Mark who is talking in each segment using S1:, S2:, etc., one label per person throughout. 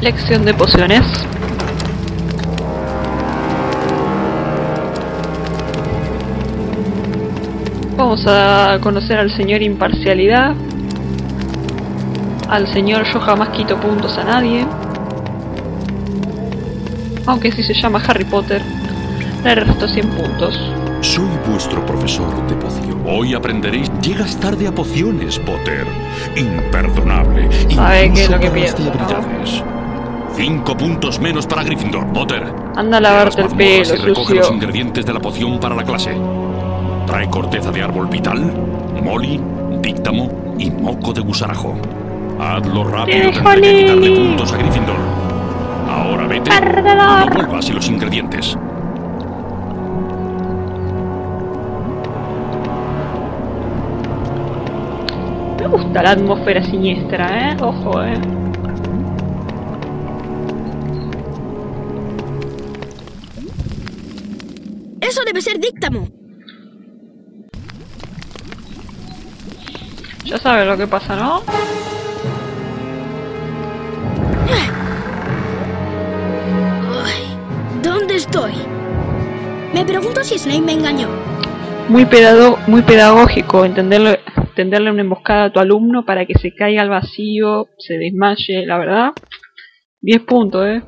S1: Lección de pociones. Vamos a conocer al señor Imparcialidad. Al señor Yo jamás quito puntos a nadie. Aunque si se llama Harry Potter, le resto 100 puntos.
S2: Soy vuestro profesor de poción. Hoy aprenderéis. Llegas tarde a pociones, Potter. Imperdonable.
S1: Sabe qué es lo que pienso.
S2: Cinco puntos menos para Gryffindor, Potter.
S1: Anda a lavarte el pelo,
S2: y recoge los
S1: sucio.
S2: ingredientes de la poción para la clase. Trae corteza de árbol vital, moli, díctamo y moco de gusarajo. Hazlo rápido,
S1: ¡Dejo,
S2: tendré que quitarle puntos a Gryffindor. Ahora vete
S1: Perdedor.
S2: y vuelvas y los ingredientes.
S1: Me gusta la atmósfera siniestra, eh. Ojo, eh.
S3: Eso debe ser díctamo.
S1: Ya sabes lo que pasa, ¿no?
S3: ¿Dónde estoy? Me pregunto si Snape me engañó.
S1: Muy, pedado- muy pedagógico entenderle, tenderle una emboscada a tu alumno para que se caiga al vacío, se desmaye, la verdad. 10 puntos, eh.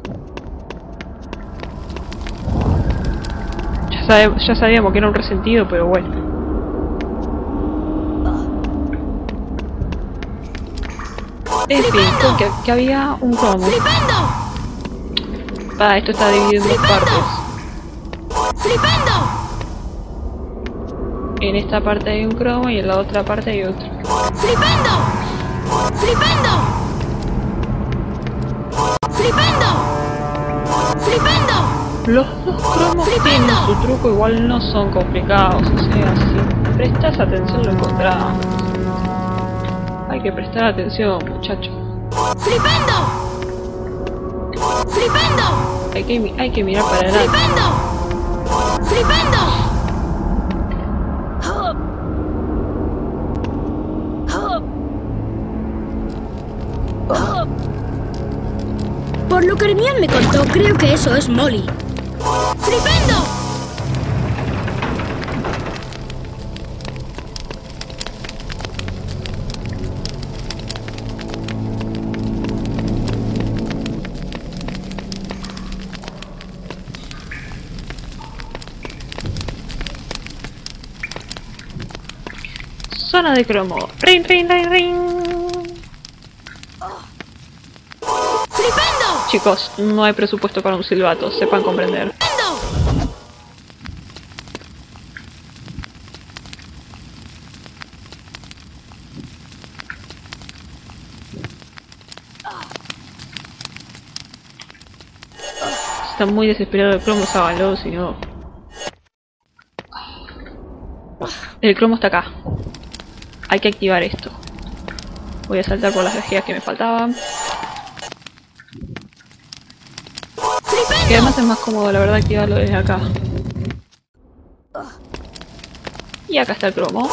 S1: Sabe- ya sabíamos que era un resentido, pero bueno. En fin, que, que había un cromo.
S3: ¡Flipendo!
S1: Ah, esto está dividido en dos partes.
S3: ¡Flipendo!
S1: En esta parte hay un cromo y en la otra parte hay otro.
S3: ¡Flipendo! ¡Flipendo!
S1: Los dos cromos tienen su truco, igual no son complicados, o sea, si prestas atención lo encontrás. Hay que prestar atención, muchacho.
S3: ¡Flipendo! ¡Flipendo!
S1: Hay que, mi- hay que mirar para adelante.
S3: ¡Flipendo! ¡Flipendo! Por lo que Hermione me contó, creo que eso es Molly. ¡Flipendo!
S1: Zona de cromo. Ring, ring, ring, ring. Chicos, no hay presupuesto para un silbato, sepan comprender. Está muy desesperado el cromo, háganlo, si no... El cromo está acá. Hay que activar esto. Voy a saltar por las vejigas que me faltaban. Que además es más cómodo, la verdad, activarlo desde acá. Y acá está el cromo.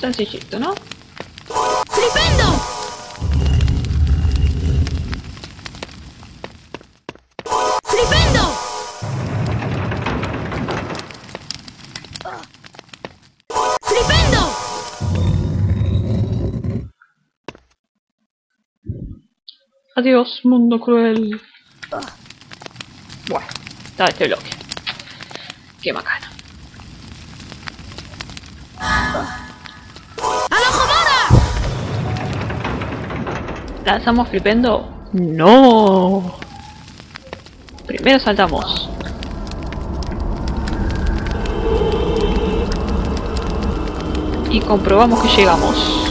S1: Sencillito, ¿no? Adiós, mundo cruel. Bueno, está este bloque. Qué.
S3: ¡Al ojo mora!
S1: ¿Lanzamos flipendo? ¡No! Primero saltamos. Y comprobamos que llegamos.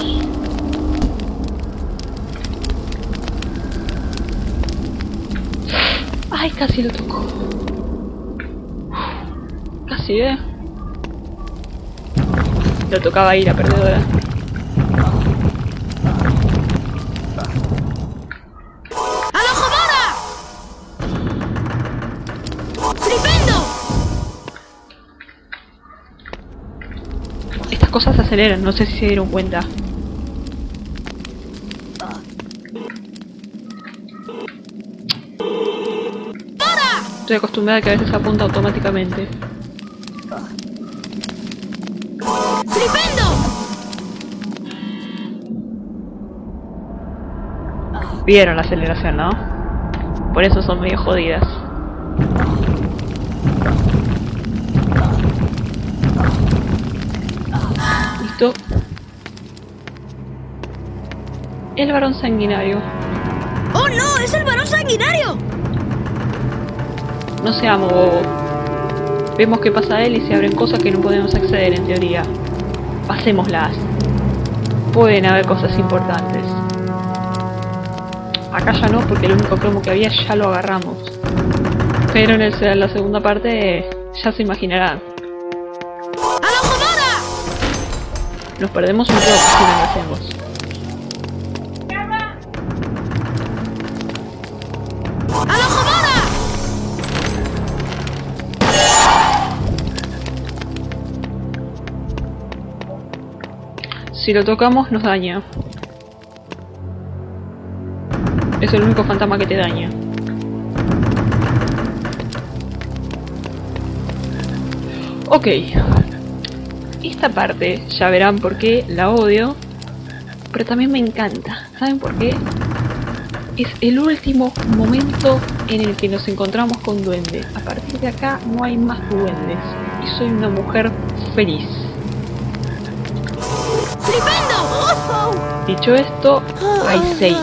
S1: Casi lo tocó. Casi, eh. Lo tocaba ahí la perdedora. cosas se aceleran, no sé si se dieron cuenta. Estoy acostumbrada a que a veces apunta automáticamente.
S3: ¡Flipendo!
S1: Vieron la aceleración, ¿no? Por eso son medio jodidas. Listo. El varón sanguinario.
S3: ¡Oh no! ¡Es el varón sanguinario!
S1: No seamos bobos. Vemos que pasa él y se abren cosas que no podemos acceder en teoría. Pasémoslas. Pueden haber cosas importantes. Acá ya no, porque el único cromo que había ya lo agarramos. Pero en, el- en la segunda parte ya se imaginarán.
S3: ¡A la!
S1: Nos perdemos un poco si no lo hacemos. Si lo tocamos nos daña. Es el único fantasma que te daña. Ok. Esta parte ya verán por qué la odio. Pero también me encanta. ¿Saben por qué? Es el último momento en el que nos encontramos con duende. A partir de acá no hay más duendes. Y soy una mujer feliz. Dicho esto, hay seis.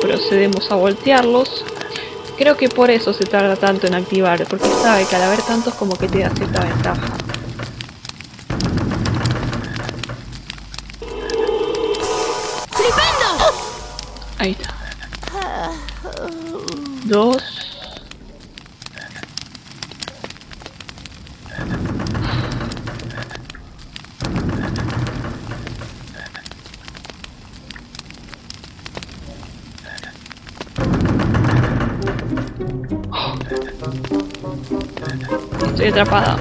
S1: Procedemos a voltearlos. Creo que por eso se tarda tanto en activar, porque sabe que al haber tantos como que te da cierta ventaja.
S3: ¡Flipendo!
S1: Ahí está. Dos. Estoy atrapada.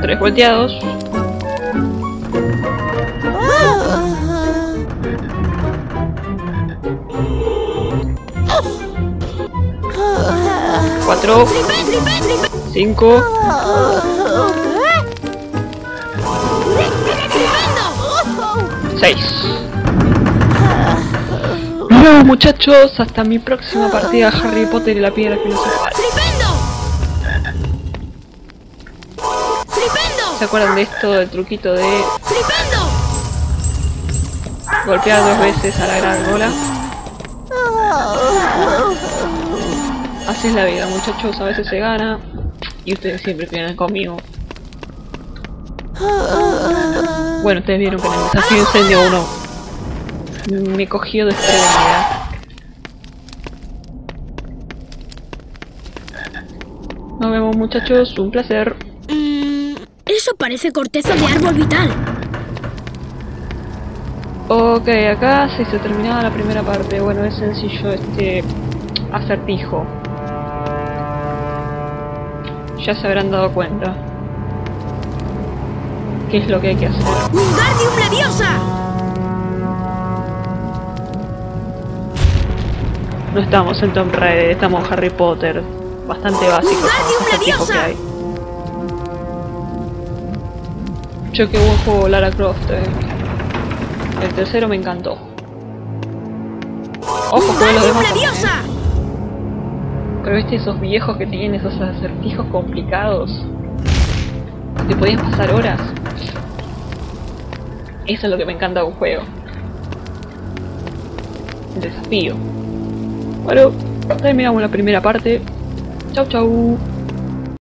S1: Tres volteados. Cuatro. Cinco. Seis. No, muchachos, hasta mi próxima partida de Harry Potter y la piedra filosofal.
S3: ¡Flipendo! ¡Flipendo!
S1: ¿Se acuerdan de esto, del truquito de golpear dos veces a la gran bola? Así es la vida, muchachos, a veces se gana y ustedes siempre pierden conmigo. Bueno, ustedes vieron que en el desafío incendio uno me cogió desprevenida. Nos vemos muchachos, un placer.
S3: Mm, eso parece corteza de árbol vital.
S1: Ok, acá sí se terminaba la primera parte. Bueno, es sencillo este acertijo. Ya se habrán dado cuenta. ¿Qué es lo que hay que hacer?
S3: ¡Wingardium Leviosa!
S1: No estamos en Tomb Raider, estamos en Harry Potter. Bastante básico con los acertijos que buen juego Lara Croft. eh. El tercero me encantó. Ojo, jugué los
S3: ¡Wingardium
S1: demás
S3: Leviosa!
S1: Pero viste esos viejos que tenían esos acertijos complicados. Te pasar horas. Eso es lo que me encanta de un juego. El desafío. Bueno, terminamos la primera parte. Chau chau.